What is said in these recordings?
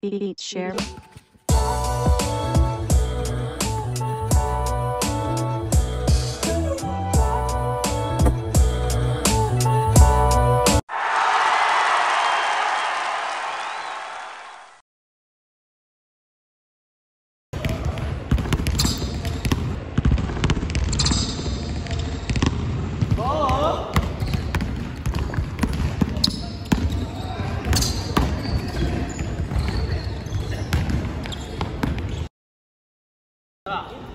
Eat share. 哦。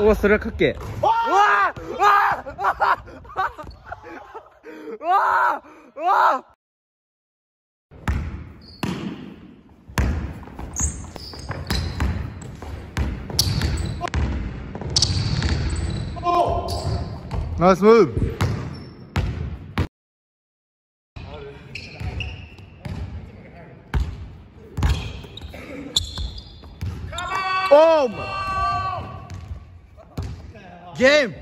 おおそれはかっけえ。うわあうわあうわあうわあナイスムーブオー ¿Quién?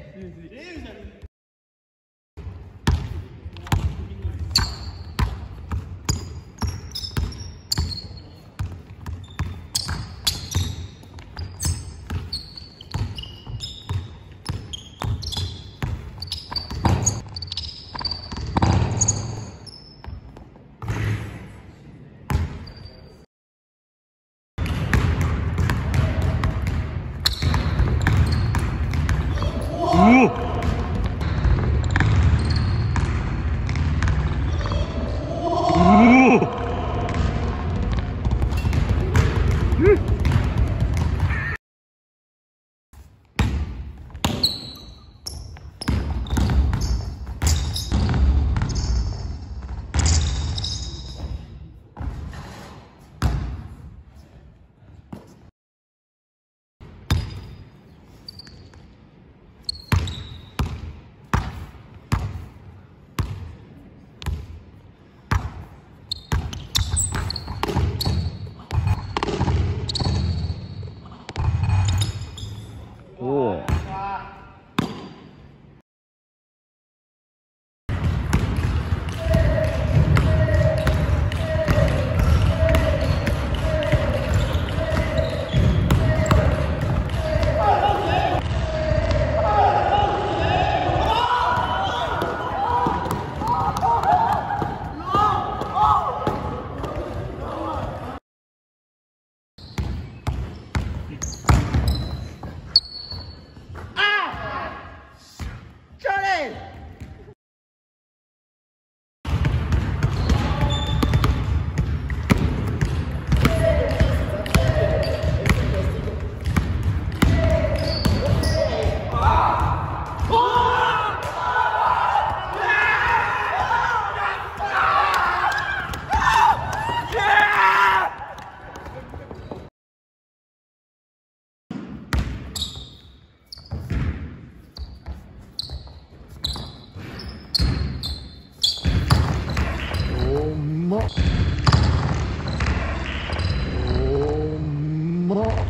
おまうまっ